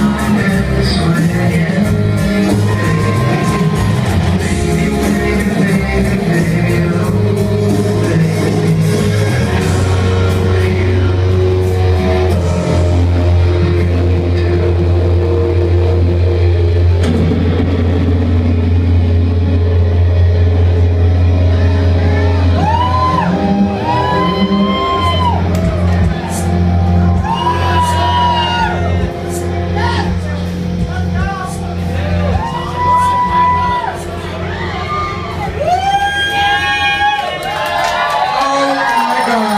on this way.